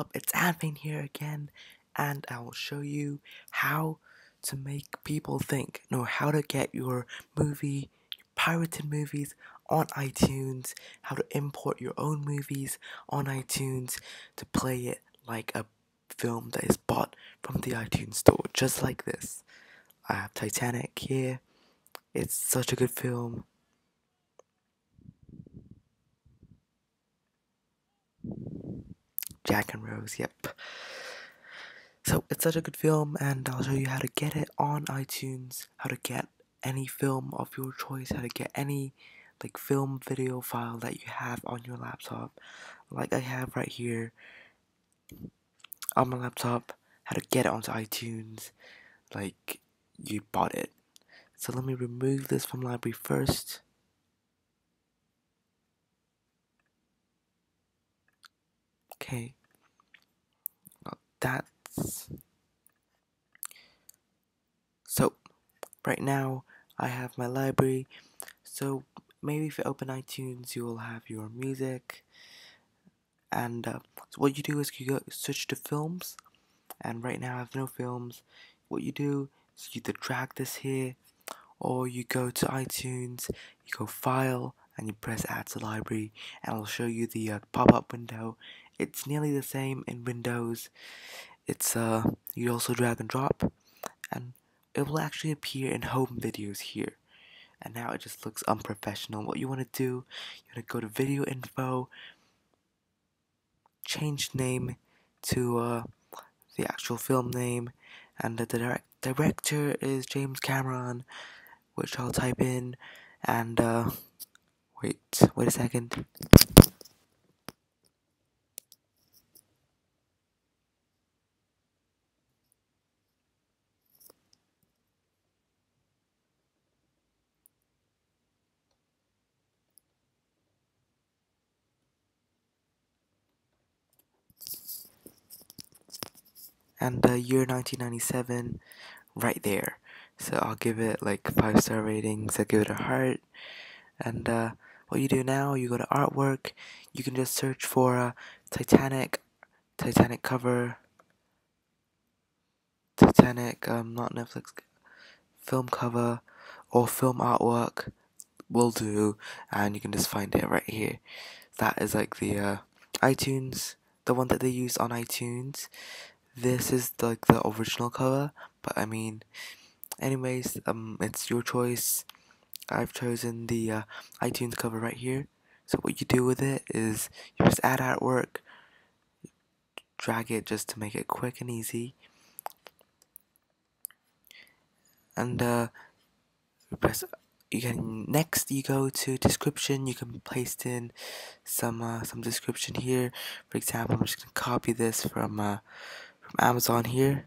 up? It's Advane here again, and I will show you how to make people think, know how to get your movie, your pirated movies on iTunes, how to import your own movies on iTunes to play it like a film that is bought from the iTunes store, just like this. I have Titanic here. It's such a good film. Jack and Rose, yep. So it's such a good film, and I'll show you how to get it on iTunes, how to get any film of your choice, how to get any like film video file that you have on your laptop, like I have right here on my laptop, how to get it onto iTunes, like you bought it. So let me remove this from library first. Okay. That's so right now I have my library. So maybe if you open iTunes, you will have your music. And uh, so what you do is you go switch to films. And right now I have no films. What you do is you either drag this here, or you go to iTunes, you go File, and you press Add to Library, and it'll show you the uh, pop-up window. It's nearly the same in Windows. It's uh, you also drag and drop, and it will actually appear in home videos here. And now it just looks unprofessional. What you want to do, you want to go to Video Info, change name to uh, the actual film name, and the direct director is James Cameron, which I'll type in, and uh, wait, wait a second. and the year 1997 right there. So I'll give it like five star ratings. i'll give it a heart. And uh, what you do now, you go to artwork. You can just search for a Titanic, Titanic cover, Titanic, um, not Netflix, film cover, or film artwork will do, and you can just find it right here. That is like the uh, iTunes, the one that they use on iTunes. This is like the original cover, but I mean, anyways, um, it's your choice. I've chosen the uh, iTunes cover right here. So what you do with it is you just add artwork, drag it just to make it quick and easy, and uh, press. You can next you go to description. You can paste in some uh, some description here. For example, I'm just gonna copy this from uh, from Amazon here,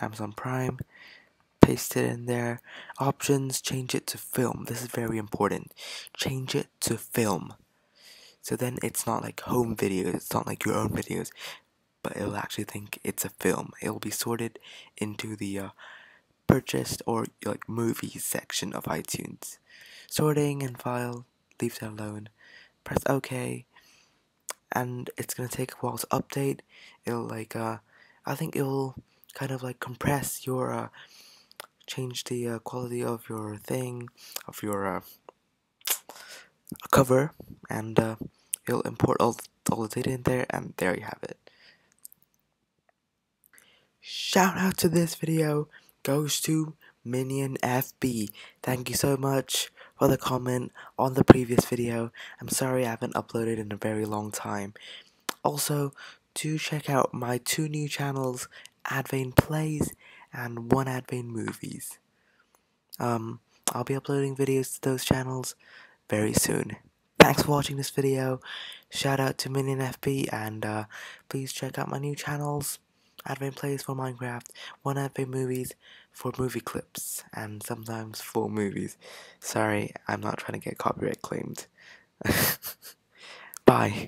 Amazon Prime. Paste it in there. Options, change it to film. This is very important. Change it to film. So then it's not like home videos, it's not like your own videos, but it'll actually think it's a film. It'll be sorted into the uh, purchased or like movies section of iTunes. Sorting and file, leave that alone. Press OK, and it's gonna take a while to update. It'll like uh, I think it'll kind of like compress your uh, change the uh, quality of your thing of your uh, cover and uh, it'll import all, all the data in there and there you have it. Shout out to this video goes to minion fb thank you so much for the comment on the previous video. I'm sorry i haven't uploaded in a very long time. Also do check out my two new channels advane plays and one advane movies um, I'll be uploading videos to those channels very soon. Thanks for watching this video. Shout out to Minion FB and uh, please check out my new channels. Advane Plays for Minecraft, One Advane Movies for movie clips, and sometimes full movies. Sorry, I'm not trying to get copyright claimed. Bye.